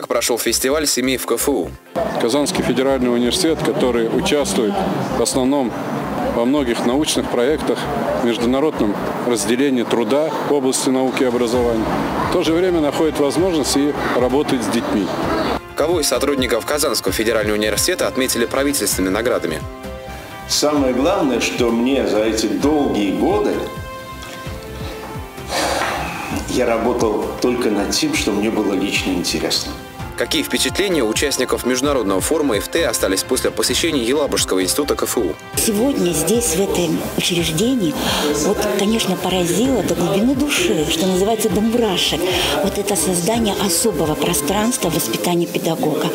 Как прошел фестиваль семей в КФУ? Казанский федеральный университет, который участвует в основном во многих научных проектах, международном разделении труда в области науки и образования, в то же время находит возможность и работать с детьми. Кого из сотрудников Казанского федерального университета отметили правительственными наградами? Самое главное, что мне за эти долгие годы я работал только над тем, что мне было лично интересно. Какие впечатления у участников международного форума ИФТ остались после посещения Елабужского института КФУ? Сегодня здесь, в этом учреждении, вот, конечно, поразило до глубины души, что называется до мурашек, вот это создание особого пространства воспитания педагога.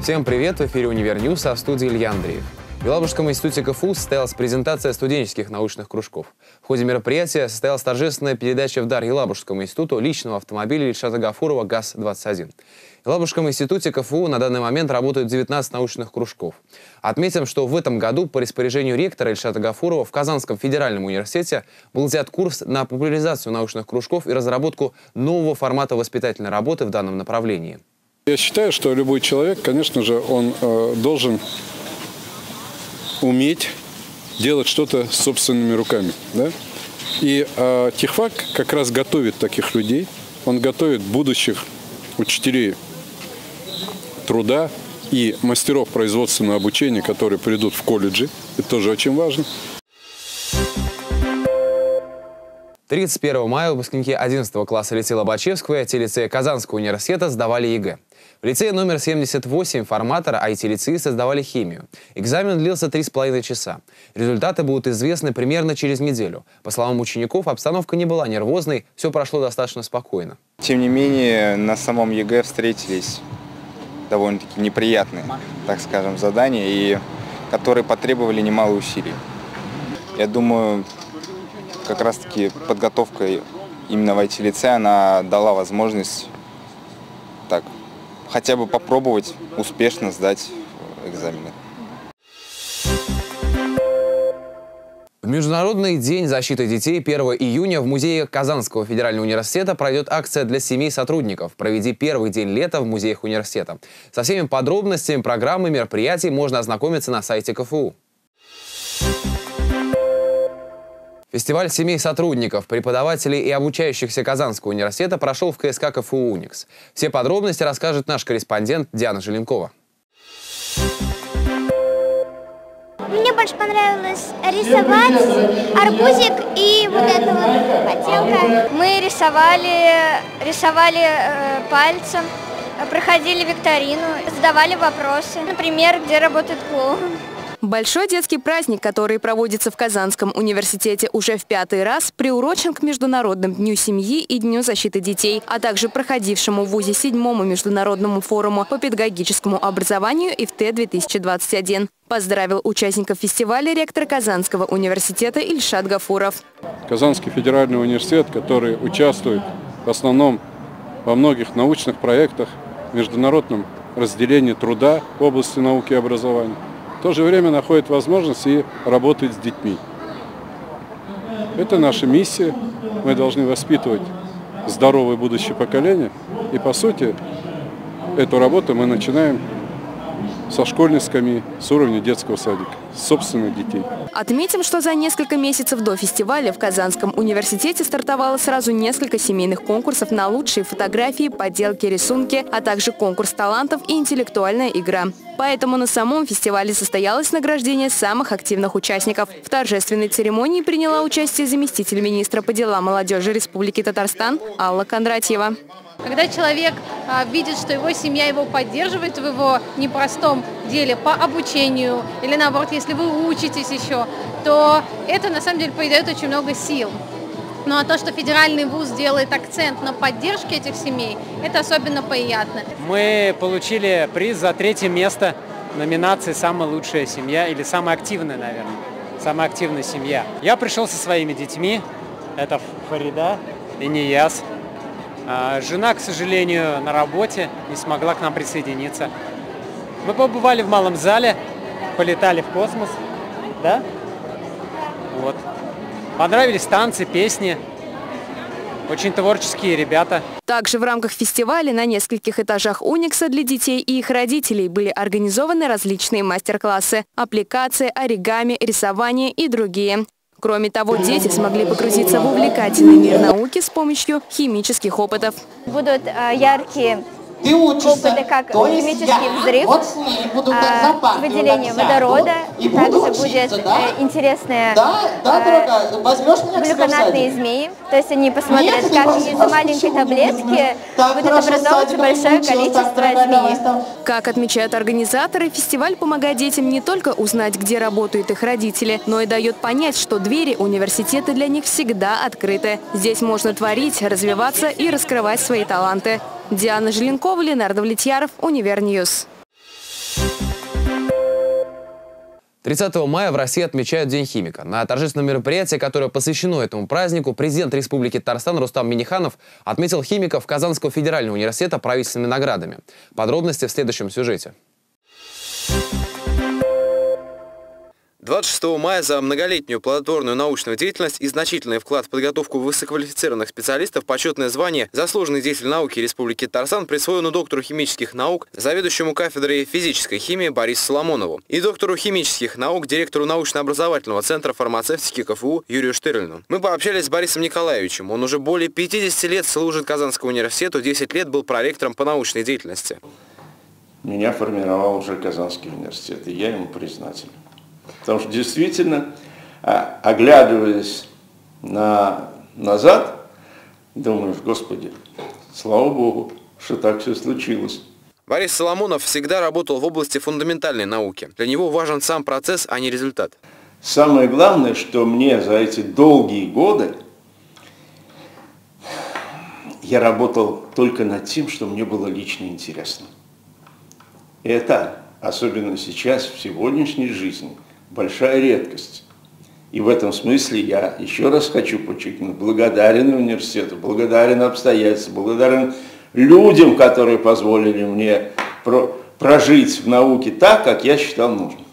Всем привет! В эфире «UniverNews», а в студии Илья Андреев. В Елабужском институте КФУ состоялась презентация студенческих научных кружков. В ходе мероприятия состоялась торжественная передача в дар Елабужскому институту личного автомобиля Ильшата Гафурова ГАЗ-21. В Елабужском институте КФУ на данный момент работают 19 научных кружков. Отметим, что в этом году по распоряжению ректора Ильшата Гафурова в Казанском федеральном университете был взят курс на популяризацию научных кружков и разработку нового формата воспитательной работы в данном направлении. Я считаю, что любой человек, конечно же, он э, должен уметь делать что-то собственными руками. Да? И э, Техфак как раз готовит таких людей. Он готовит будущих учителей труда и мастеров производственного обучения, которые придут в колледжи. Это тоже очень важно. 31 мая выпускники 11 класса лицея Лобачевского и IT-лицея Казанского университета сдавали ЕГЭ. В лицее номер 78 форматора IT-лицеисты сдавали химию. Экзамен длился 3,5 часа. Результаты будут известны примерно через неделю. По словам учеников, обстановка не была нервозной, все прошло достаточно спокойно. Тем не менее, на самом ЕГЭ встретились довольно-таки неприятные, так скажем, задания, и которые потребовали немало усилий. Я думаю, как раз-таки подготовка именно в IT-лице, она дала возможность так хотя бы попробовать успешно сдать экзамены. В Международный день защиты детей 1 июня в Музее Казанского федерального университета пройдет акция для семей сотрудников «Проведи первый день лета в музеях университета». Со всеми подробностями программы мероприятий можно ознакомиться на сайте КФУ. Фестиваль семей сотрудников, преподавателей и обучающихся Казанского университета прошел в КСК КФУ «Уникс». Все подробности расскажет наш корреспондент Диана Желенкова. Мне больше понравилось рисовать арбузик и вот эта вот поделка. Мы рисовали, рисовали э, пальцем, проходили викторину, задавали вопросы. Например, где работает клоун. Большой детский праздник, который проводится в Казанском университете уже в пятый раз, приурочен к Международным дню семьи и Дню защиты детей, а также проходившему в ВУЗе седьмому международному форуму по педагогическому образованию ИФТ-2021. Поздравил участников фестиваля ректор Казанского университета Ильшат Гафуров. Казанский федеральный университет, который участвует в основном во многих научных проектах, международном разделении труда в области науки и образования, то же время находит возможность и работать с детьми. Это наша миссия. Мы должны воспитывать здоровое будущее поколение. И по сути, эту работу мы начинаем со школьной с уровня детского садика, собственных детей. Отметим, что за несколько месяцев до фестиваля в Казанском университете стартовало сразу несколько семейных конкурсов на лучшие фотографии, поделки, рисунки, а также конкурс талантов и интеллектуальная игра. Поэтому на самом фестивале состоялось награждение самых активных участников. В торжественной церемонии приняла участие заместитель министра по делам молодежи Республики Татарстан Алла Кондратьева. Когда человек а, видит, что его семья его поддерживает в его непростом деле по обучению, или наоборот, если вы учитесь еще, то это на самом деле придает очень много сил. Ну а то, что федеральный вуз делает акцент на поддержке этих семей, это особенно приятно. Мы получили приз за третье место номинации «Самая лучшая семья» или «Самая активная», наверное. «Самая активная семья». Я пришел со своими детьми. Это Фарида и Нияс. А, жена, к сожалению, на работе, не смогла к нам присоединиться. Мы побывали в малом зале, полетали в космос, да? Вот. Понравились танцы, песни. Очень творческие ребята. Также в рамках фестиваля на нескольких этажах Уникса для детей и их родителей были организованы различные мастер-классы – аппликации, оригами, рисование и другие. Кроме того, дети смогли погрузиться в увлекательный мир науки с помощью химических опытов. Будут э, яркие опыты, как химический взрыв, вот а, выделение водорода, также будет э, интересные да, да, э, глюконатные змеи, то есть они посмотрят, как из маленькой таблетки будет образовываться большое количество змей. Как отмечают организаторы, фестиваль помогает детям не только узнать, где работают их родители, но и дает понять, что двери университета для них всегда открыты. Здесь можно творить, развиваться и раскрывать свои таланты. Диана Желенкова, Ленар Давлетьяров, UniverNews. 30 мая в России отмечают День химика. На торжественном мероприятии, которое посвящено этому празднику, президент Республики Татарстан Рустам Минниханов отметил химиков Казанского федерального университета правительственными наградами. Подробности в следующем сюжете. 26 мая за многолетнюю плодотворную научную деятельность и значительный вклад в подготовку высококвалифицированных специалистов почетное звание «Заслуженный деятель науки Республики Татарстан» присвоено доктору химических наук, заведующему кафедрой физической химии Борису Соломонову и доктору химических наук, директору научно-образовательного центра фармацевтики КФУ Юрию Штырлину. Мы пообщались с Борисом Николаевичем. Он уже более 50 лет служит Казанскому университету, 10 лет был проректором по научной деятельности. Меня формировал уже Казанский университет, и я ему признателен. Потому что действительно, а, оглядываясь на, назад, думаешь, Господи, слава Богу, что так все случилось. Борис Соломонов всегда работал в области фундаментальной науки. Для него важен сам процесс, а не результат. Самое главное, что мне за эти долгие годы я работал только над тем, что мне было лично интересно. И это, особенно сейчас, в сегодняшней жизни – большая редкость. И в этом смысле я еще раз хочу подчеркнуть, благодарен университету, благодарен обстоятельствам, благодарен людям, которые позволили мне прожить в науке так, как я считал нужным.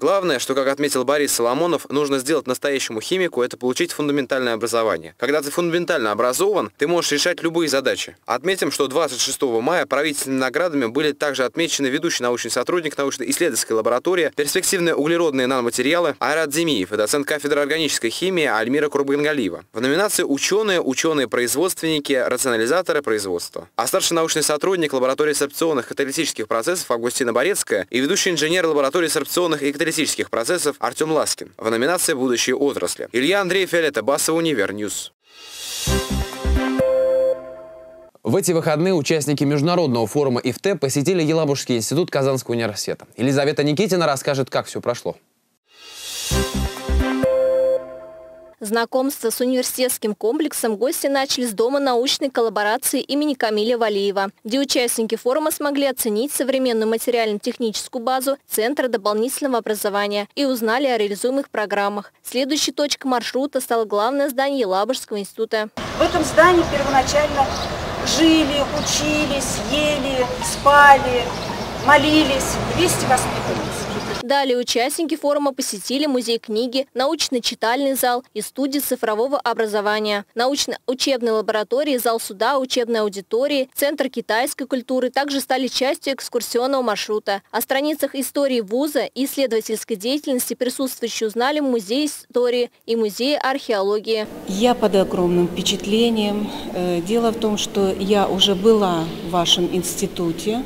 Главное, что, как отметил Борис Соломонов, нужно сделать настоящему химику, это получить фундаментальное образование. Когда ты фундаментально образован, ты можешь решать любые задачи. Отметим, что 26 мая правительственными наградами были также отмечены ведущий научный сотрудник научно-исследовательской лаборатории, перспективные углеродные наноматериалы Айрат Земиев и доцент кафедры органической химии Альмира Курбангалиева. В номинации «Ученые», «Ученые-производственники», «Рационализаторы производства». А старший научный сотрудник лаборатории сорбционных каталитических процессов Августина Борецкая и ведущий инженер лаборатории сорбционных и каталитических аналитических процессов Артем Ласкин в номинации «Будущие отрасли». Илья Андреев, Виолетта Басова, UniverNews. В эти выходные участники международного форума IFTE посетили Елабужский институт Казанского университета. Елизавета Никитина расскажет, как все прошло. Знакомство с университетским комплексом гости начали с Дома научной коллаборации имени Камиля Валиева, где участники форума смогли оценить современную материально-техническую базу Центра дополнительного образования и узнали о реализуемых программах. Следующей точкой маршрута стало главное здание Елабужского института. В этом здании первоначально жили, учились, ели, спали, молились 200 воспитанниц. Далее участники форума посетили музей книги, научно-читальный зал и студии цифрового образования, научно-учебной лаборатории, зал суда, учебной аудитории, Центр китайской культуры также стали частью экскурсионного маршрута. О страницах истории вуза и исследовательской деятельности присутствующие узнали в Музее истории и Музее археологии. Я под огромным впечатлением. Э, дело в том, что я уже была в вашем институте,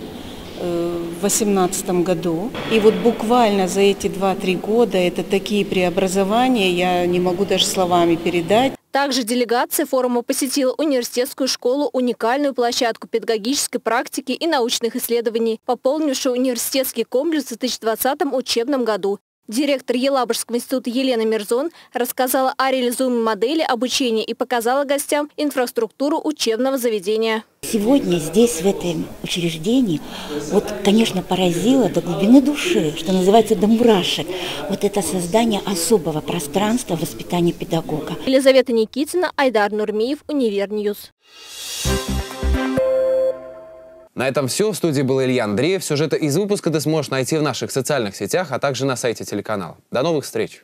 в 2018 году. И вот буквально за эти 2-3 года это такие преобразования, я не могу даже словами передать. Также делегация форума посетила университетскую школу, уникальную площадку педагогической практики и научных исследований, пополнившую университетский комплекс в 2020 учебном году. Директор Елабужского института Елена Мирзон рассказала о реализуемой модели обучения и показала гостям инфраструктуру учебного заведения. Сегодня здесь, в этом учреждении, вот, конечно, поразило до глубины души, что называется до мурашек, вот это создание особого пространства воспитания педагога. Елизавета Никитина, Айдар Нурмиев, UniverNews. На этом все. В студии был Илья Андреев. Сюжеты из выпуска ты сможешь найти в наших социальных сетях, а также на сайте телеканала. До новых встреч!